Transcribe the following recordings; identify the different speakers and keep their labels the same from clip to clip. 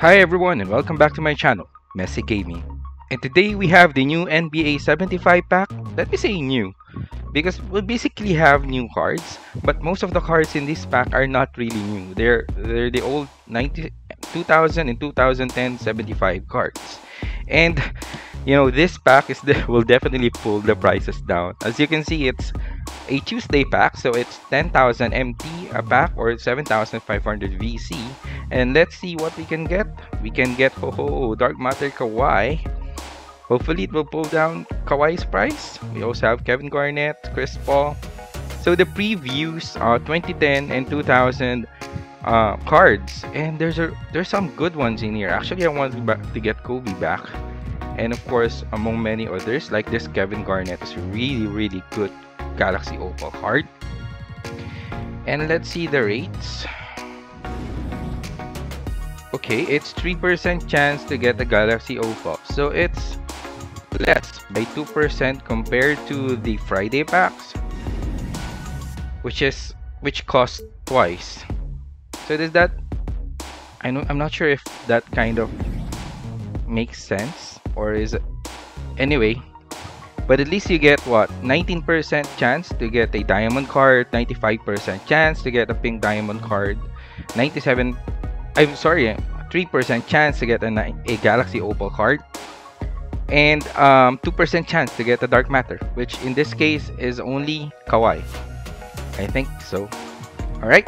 Speaker 1: Hi everyone and welcome back to my channel, Messie Gaming. And today we have the new NBA 75 pack. Let me say new, because we basically have new cards, but most of the cards in this pack are not really new. They're they're the old 90, 2000 and 2010 75 cards. And you know this pack is the, will definitely pull the prices down. As you can see, it's a Tuesday pack, so it's 10,000 MT a pack or 7,500 VC. And let's see what we can get. We can get ho ho Dark Matter Kawhi. Hopefully it will pull down Kawhi's price. We also have Kevin Garnett, Chris Paul. So the previews are 2010 and 2000 uh, cards, and there's a there's some good ones in here. Actually, I want to get Kobe back, and of course, among many others, like this Kevin Garnett is really really good Galaxy Opal card. And let's see the rates. Okay, it's 3% chance to get a Galaxy Opal. So it's less by 2% compared to the Friday packs. Which is which cost twice. So does that I know I'm not sure if that kind of makes sense or is it anyway but at least you get what 19% chance to get a diamond card 95% chance to get a pink diamond card 97 i'm sorry 3% chance to get a, galaxy opal card and 2% um, chance to get a dark matter which in this case is only Kawhi. i think so all right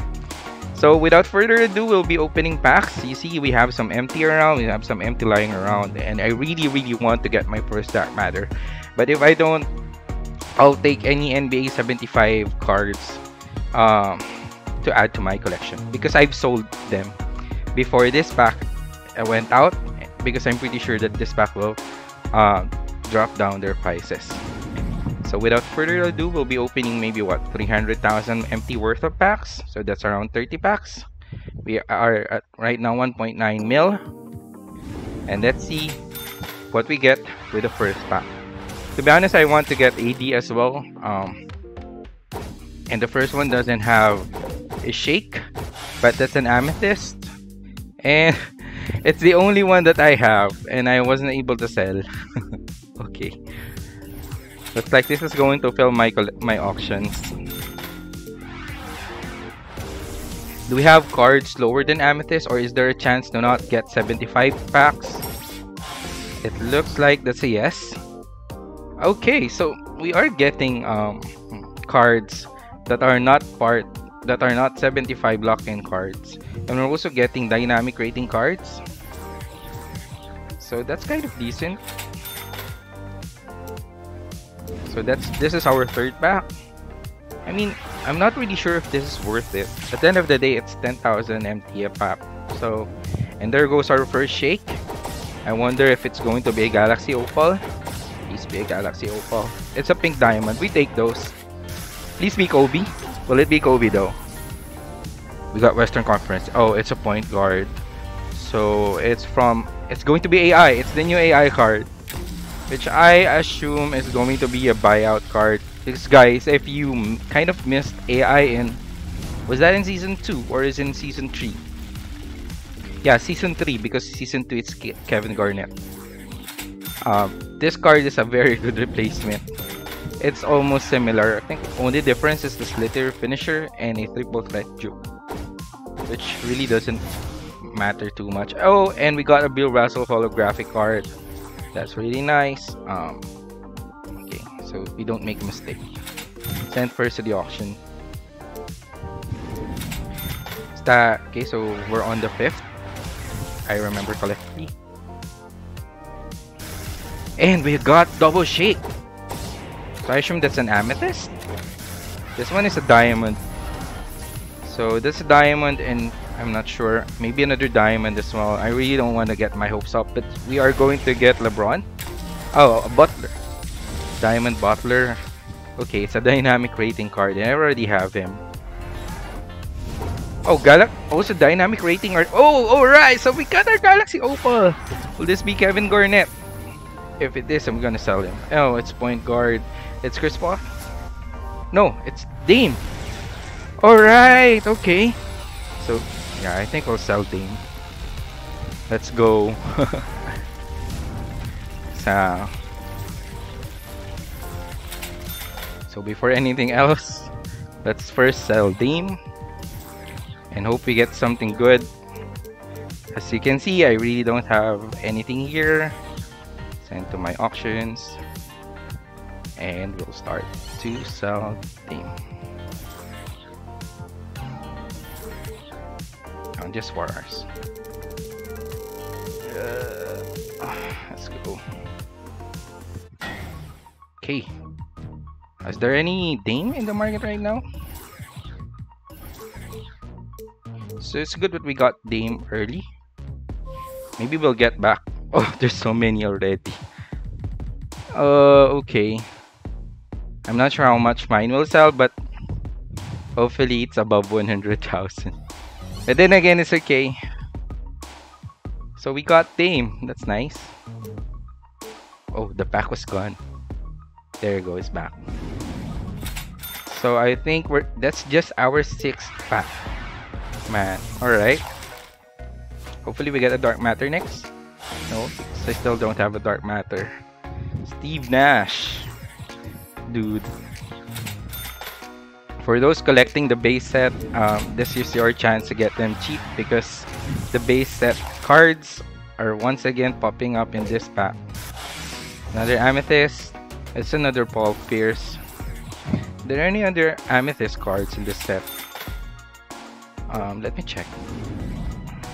Speaker 1: so without further ado, we'll be opening packs. You see, we have some empty around, we have some empty lying around, and I really, really want to get my first Dark Matter. But if I don't, I'll take any NBA 75 cards um, to add to my collection because I've sold them before this pack went out because I'm pretty sure that this pack will uh, drop down their prices. So without further ado, we'll be opening maybe what 300,000 empty worth of packs. So that's around 30 packs. We are at right now 1.9 mil. And let's see what we get with the first pack. To be honest, I want to get AD as well. Um, and the first one doesn't have a shake, but that's an amethyst. And it's the only one that I have, and I wasn't able to sell. okay. Looks like this is going to fill my my auctions. Do we have cards lower than Amethyst or is there a chance to not get 75 packs? It looks like that's a yes. Okay, so we are getting um, cards that are not part that are not 75 lock-in cards. And we're also getting dynamic rating cards. So that's kind of decent. So that's this is our third pack. I mean, I'm not really sure if this is worth it. At the end of the day, it's 10,000 MT a pack. So, and there goes our first shake. I wonder if it's going to be a Galaxy Opal. Please be a Galaxy Opal. It's a pink diamond. We take those. Please be Kobe. Will it be Kobe though? We got Western Conference. Oh, it's a point guard. So it's from it's going to be AI. It's the new AI card. Which I assume is going to be a buyout card. Because guys, if you kind of missed AI in was that in season 2 or is in season 3? Yeah, season 3 because season 2 it's Kevin Garnett. Um, this card is a very good replacement. It's almost similar. I think only difference is the slithery finisher and a triple threat juke. Which really doesn't matter too much. Oh, and we got a Bill Russell holographic card. That's really nice. Um, okay, so we don't make a mistake. Send first to the auction. That, okay, so we're on the 5th. I remember correctly. And we got double shake. So I assume that's an amethyst. This one is a diamond. So this is a diamond and I'm not sure. Maybe another diamond as well. I really don't want to get my hopes up. But we are going to get LeBron. Oh, a Butler. Diamond Butler. Okay, it's a dynamic rating card. And I already have him. Oh, Galax oh, also dynamic rating art. Oh, alright. So we got our Galaxy Opal. Will this be Kevin Garnett? If it is, I'm gonna sell him. Oh, it's point guard. It's Chris Paul. No, it's Dame. Alright, okay. So, yeah, I think I'll sell Dame. Let's go. so, so before anything else, let's first sell Dame and hope we get something good. As you can see, I really don't have anything here. Send to my auctions and we'll start to sell Dame. On just four hours. Uh, let's go. Okay. Is there any Dame in the market right now? So it's good that we got Dame early. Maybe we'll get back. Oh, there's so many already. Uh, okay. I'm not sure how much mine will sell, but hopefully it's above 100,000. But then again, it's okay. So we got Dame. That's nice. Oh, the pack was gone. There it goes back. So I think we're that's just our sixth pack. Man, alright. Hopefully we get a dark matter next. No, I still don't have a dark matter. Steve Nash. Dude. For those collecting the base set, um, this is your chance to get them cheap because the base set cards are once again popping up in this pack. Another Amethyst. It's another Paul Pierce. Are there any other Amethyst cards in this set? Um, let me check.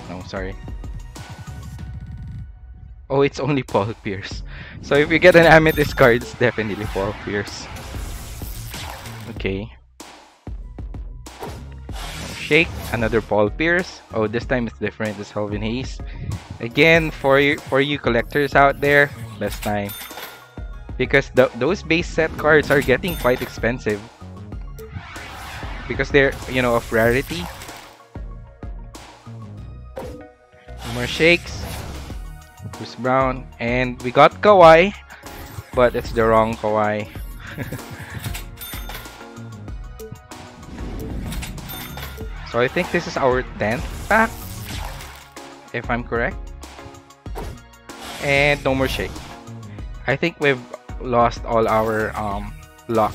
Speaker 1: No, sorry. Oh, it's only Paul Pierce. So if you get an Amethyst card, it's definitely Paul Pierce. Okay. Shake, another Paul Pierce. Oh, this time it's different. It's Elvin Hayes. Again, for you, for you collectors out there, best time. Because the, those base set cards are getting quite expensive. Because they're, you know, of rarity. More shakes. Bruce Brown. And we got Kawhi. But it's the wrong Kawhi. so I think this is our 10th pack. If I'm correct. And no more shake. I think we've lost all our um, luck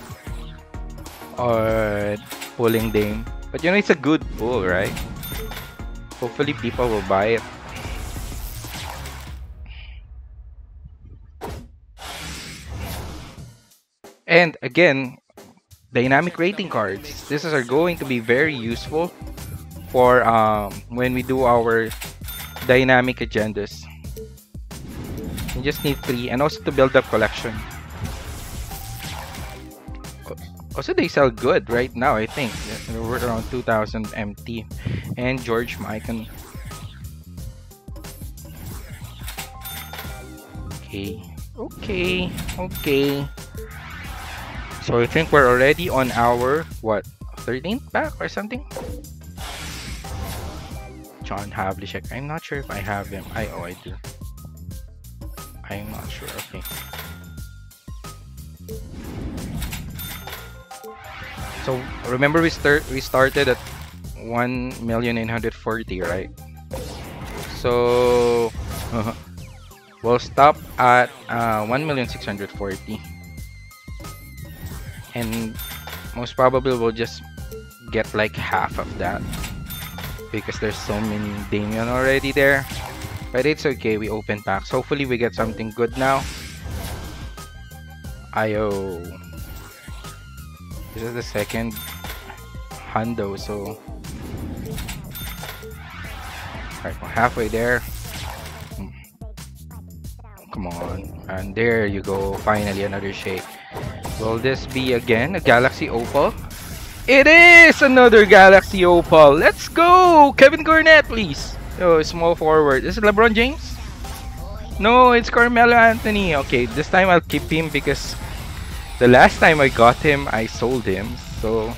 Speaker 1: on pulling Dame. But you know, it's a good pull, right? Hopefully people will buy it. And again, dynamic rating cards. These are going to be very useful for um, when we do our dynamic agendas. You just need three and also to build up collection. Also, they sell good right now, I think. We're around 2000 MT. And George Mikan. Okay. Okay. Okay. So I think we're already on our, what, 13th pack or something? John Havlicek. I'm not sure if I have him. I oh I do. I'm not sure. Okay. So remember we start we started at one million right? So we'll stop at uh, one million and most probably we'll just get like half of that because there's so many Damien already there. But it's okay, we open packs. Hopefully we get something good now. Ayo. This is the second hundo, so Alright, we're halfway there. Hmm. Come on. And there you go. Finally another shake. Will this be again a Galaxy Opal? It is another Galaxy Opal. Let's go! Kevin Garnett, please. Oh, small forward. Is it LeBron James? No, it's Carmelo Anthony. Okay, this time I'll keep him because the last time I got him, I sold him. So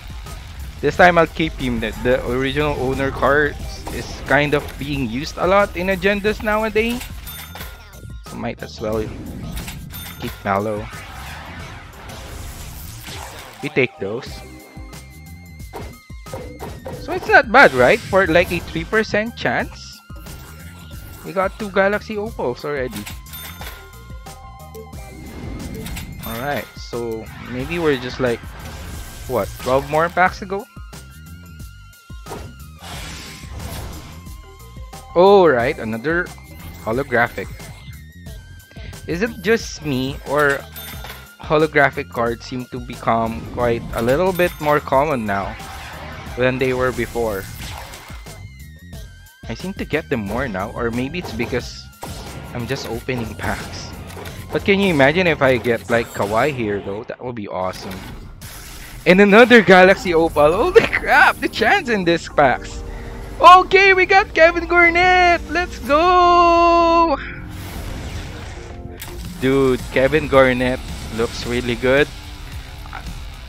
Speaker 1: this time I'll keep him. The, the original owner card is kind of being used a lot in agendas nowadays. So might as well keep Melo. We take those. So it's not bad, right? For like a 3% chance. We got two Galaxy Opals already. Alright, so maybe we're just like, what, 12 more packs to go? Oh, right, another holographic. Is it just me or holographic cards seem to become quite a little bit more common now than they were before? I seem to get them more now, or maybe it's because I'm just opening packs. But can you imagine if I get like Kawhi here though? That would be awesome. And another Galaxy Opal. Holy crap! The chance in this packs. Okay, we got Kevin Garnett. Let's go! Dude, Kevin Garnett looks really good.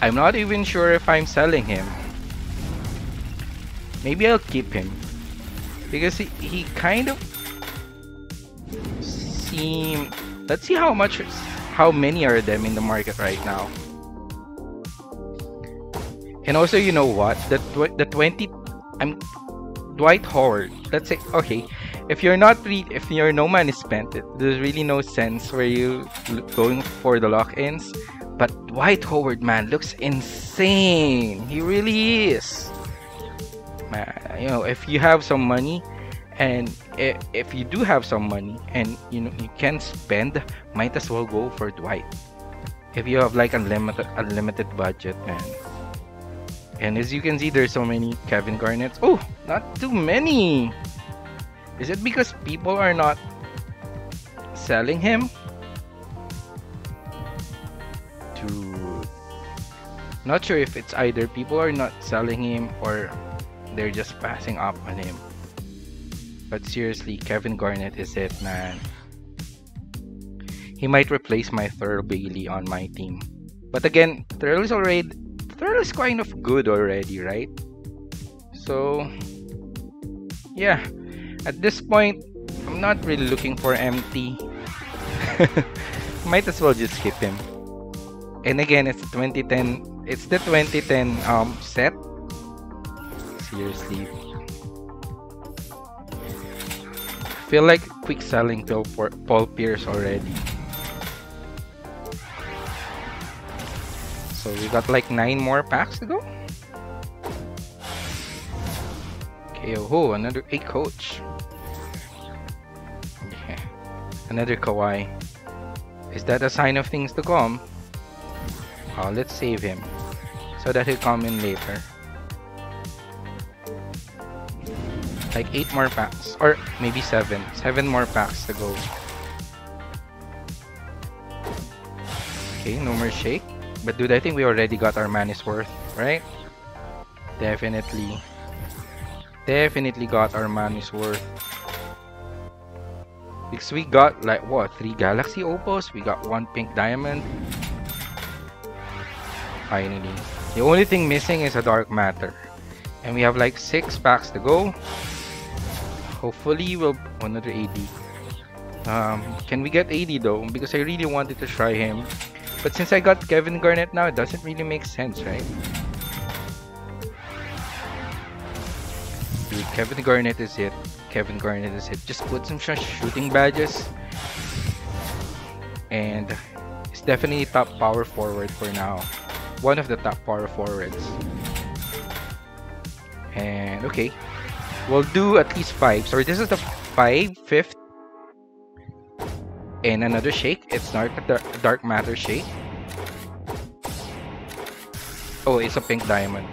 Speaker 1: I'm not even sure if I'm selling him. Maybe I'll keep him because he, he kind of seem let's see how much how many are them in the market right now and also you know what the tw the 20 I'm Dwight Howard. Let's say okay. If you're not re if your no man is spent it there's really no sense where you going for the lock-ins. But Dwight Howard man looks insane. He really is. Man, you know, if you have some money and if you do have some money and you know you can spend, might as well go for Dwight. If you have like unlimited unlimited budget, man. And as you can see, there's so many Kevin Garnett's. Oh, not too many. Is it because people are not selling him? To not sure if it's either people are not selling him or they're just passing up on him. But seriously, Kevin Garnett is it, man. He might replace my Thurl Bailey on my team. But again, Thurl is already Thurl is kind of good already, right? So yeah, at this point, I'm not really looking for MT. might as well just skip him. And again, it's 2010. It's the 2010 um set seriously. Feel like quick selling Paul Pierce already. So we got like 9 more packs to go. Okay, oh, another 8 coach. Another Kawhi. Is that a sign of things to come? Oh, let's save him so that he'll come in later. like 8 more packs or maybe 7 7 more packs to go okay no more shake but dude I think we already got our money's worth right? Definitely. Definitely got our money's worth. Because we got like what three galaxy opals? We got one pink diamond. Finally. The only thing missing is a dark matter. And we have like six packs to go. Hopefully we'll another AD. Um, can we get AD though? Because I really wanted to try him. But since I got Kevin Garnett now, it doesn't really make sense, right? Dude, Kevin Garnett is it. Kevin Garnett is it. Just put some shooting badges. And it's definitely top power forward for now. One of the top power forwards. And okay, We'll do at least five. Sorry, this is the five, fifth, and another shake. It's dark, dark matter shake. Oh, it's a pink diamond.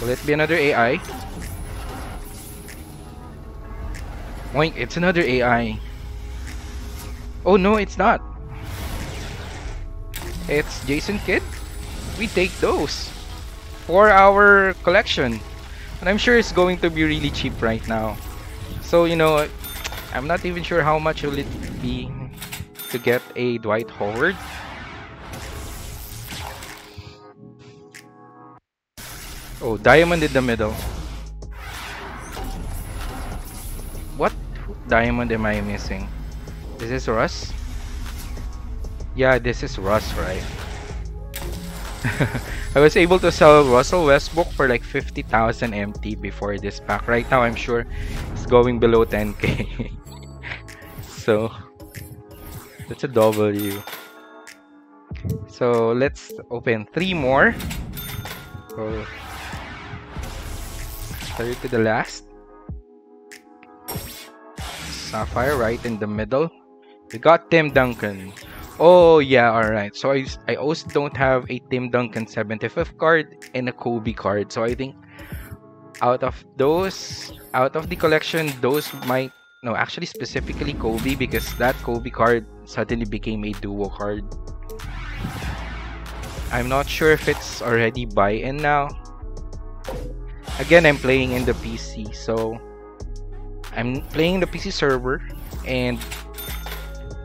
Speaker 1: Will it be another AI? Wait, it's another AI. Oh no, it's not. It's Jason Kidd. We take those for our collection. And I'm sure it's going to be really cheap right now. So, you know, I'm not even sure how much will it be to get a Dwight Howard. Oh, diamond in the middle. What diamond am I missing? Is this Russ? Yeah, this is Russ, right? I was able to sell Russell Westbrook for like 50,000 MT before this pack. Right now, I'm sure it's going below 10k. so that's a W. So let's open three more. So third to the last. Sapphire right in the middle. We got Tim Duncan. Oh yeah, alright. So I, I also don't have a Tim Duncan 75th card and a Kobe card. So I think out of those, out of the collection, those might no actually specifically Kobe because that Kobe card suddenly became a duo card. I'm not sure if it's already buy-in now. Again, I'm playing in the PC, so I'm playing the PC server and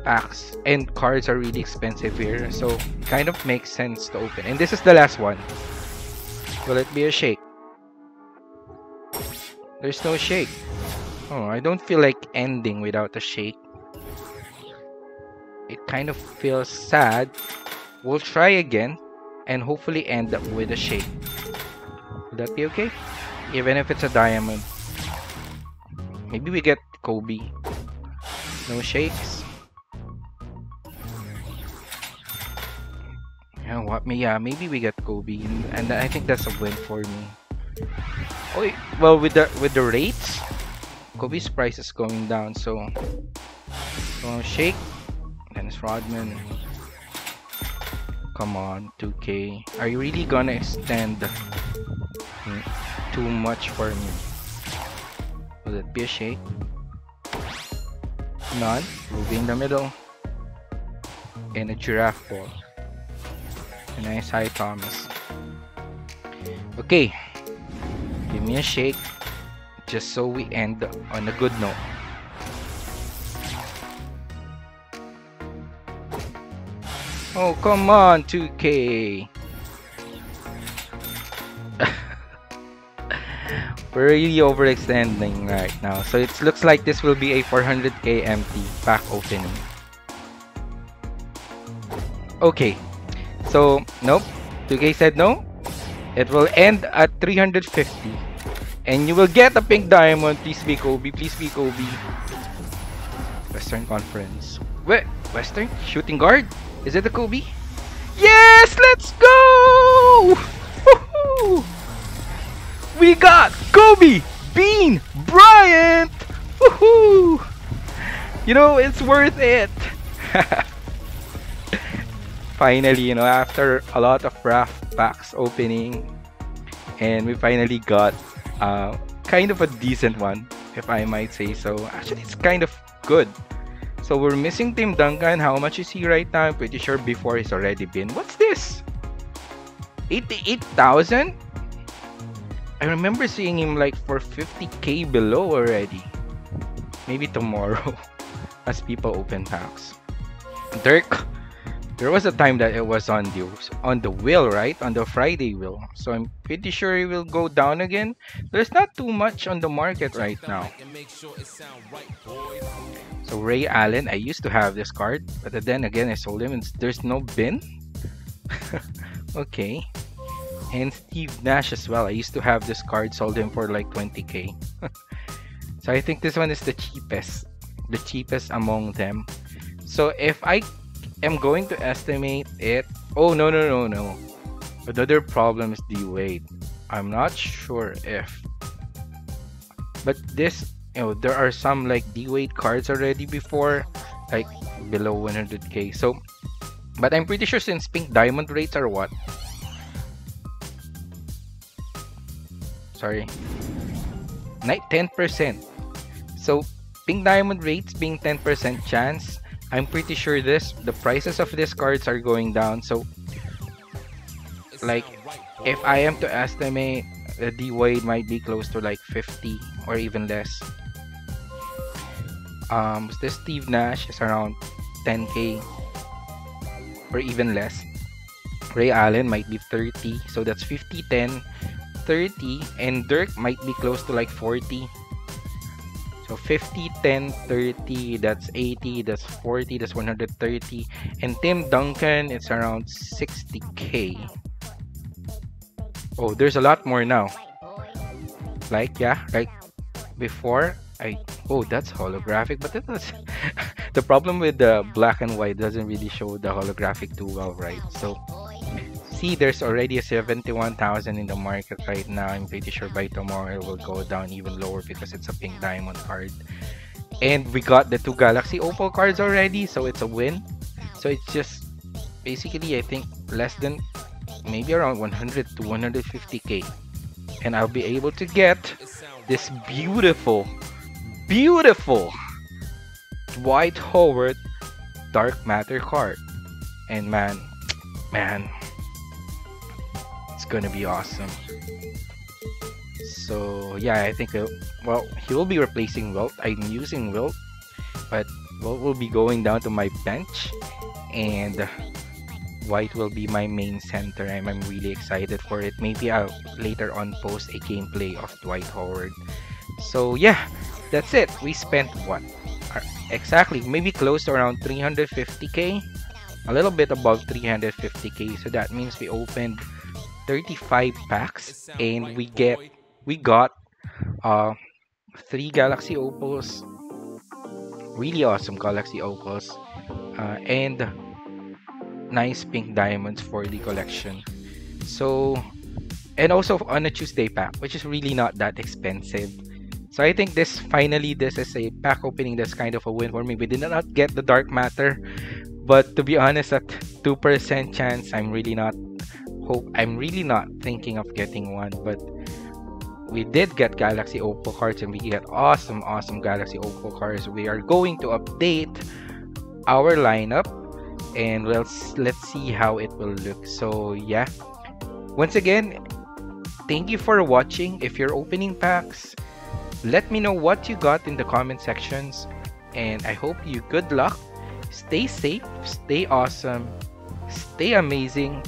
Speaker 1: packs and cards are really expensive here so kind of makes sense to open and this is the last one will it be a shake there's no shake oh I don't feel like ending without a shake. It kind of feels sad. We'll try again and hopefully end up with a shake. Will that be okay? Even if it's a diamond. Maybe we get Kobe. No shakes. Yeah, what? Yeah, maybe we get Kobe, and I think that's a win for me. Oh, well, with the with the rates, Kobe's price is going down, so so shake. Dennis Rodman. Come on, 2K. Are you really gonna extend too much for me? Will it be a shake? None. Ruby in the middle. And a giraffe ball. A Nice high Thomas. Okay. Give me a shake. Just so we end on a good note. Oh, come on, 2K. We're really overextending right now. So it looks like this will be a 400k empty pack opening. Okay, so, nope. 2K said no. It will end at 350. And you will get a pink diamond. Please be Kobe. Please be Kobe. Western Conference. Wait, Western? Shooting guard? Is it a Kobe? Yes! Let's go! We got Kobe! Bean! Bryant! Woohoo! You know, it's worth it. finally, you know, after a lot of rough packs opening, and we finally got uh, kind of a decent one, if I might say so. Actually, it's kind of good. So we're missing Tim Duncan. How much is he right now? I'm pretty sure before he's already been. What's this? 88,000? I remember seeing him like for 50k below already. Maybe tomorrow as people open packs. Dirk there was a time that it was on the on the wheel, right? On the Friday wheel. So I'm pretty sure it will go down again. There's not too much on the market right now. So Ray Allen, I used to have this card, but then again I sold him and there's no bin. okay. And Steve Nash as well. I used to have this card, sold him for like 20k. so I think this one is the cheapest. The cheapest among them. So if I am going to estimate it. Oh, no, no, no, no. Another problem is the weight. I'm not sure if. But this, you know, there are some like D-Wade cards already before, like below 100k. So, but I'm pretty sure since pink diamond rates are what? Sorry. 10%. So, pink diamond rates being 10% chance I'm pretty sure this the prices of these cards are going down. So like if I am to estimate the D might be close to like 50 or even less. Um this Steve Nash is around 10k or even less. Ray Allen might be 30, so that's 50, 10, 30, and Dirk might be close to like 40 so 50, 10, 30, that's 80, that's 40, that's 130. And Tim Duncan, it's around 60k. Oh, there's a lot more now. Like, yeah, like before, I oh that's holographic, but that was the problem with the black and white doesn't really show the holographic too well, right? So see there's already a 71,000 in the market right now. I'm pretty sure by tomorrow it will go down even lower because it's a pink diamond card. And we got the two Galaxy Opal cards already, so it's a win. So it's just basically I think less than maybe around 100 to 150k and I'll be able to get this beautiful beautiful Dwight Howard Dark Matter card and man man gonna be awesome so yeah I think uh, well he will be replacing Wilt I'm using Wilt but Wilt will be going down to my bench and Dwight will be my main center and I'm really excited for it. Maybe I'll later on post a gameplay of Dwight Howard. So yeah, that's it. We spent what? Uh, exactly, maybe close to around 350k. A little bit above 350k. So that means we opened 35 packs and we get we got uh three Galaxy Opals. Really awesome Galaxy Opals. Uh, and nice pink diamonds for the collection. So, and also on a Tuesday pack, which is really not that expensive. So I think this finally this is a pack opening that's kind of a win for me. We did not get the dark matter, but to be honest, at two percent chance, I'm really not hope I'm really not thinking of getting one. But we did get Galaxy Opal cards, and we get awesome, awesome Galaxy Opal cards. We are going to update our lineup and let's let's see how it will look. So yeah. Once again thank you for watching. If you're opening packs let me know what you got in the comment sections and i hope you good luck. Stay safe stay awesome stay amazing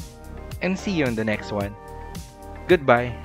Speaker 1: and see you in the next one. Goodbye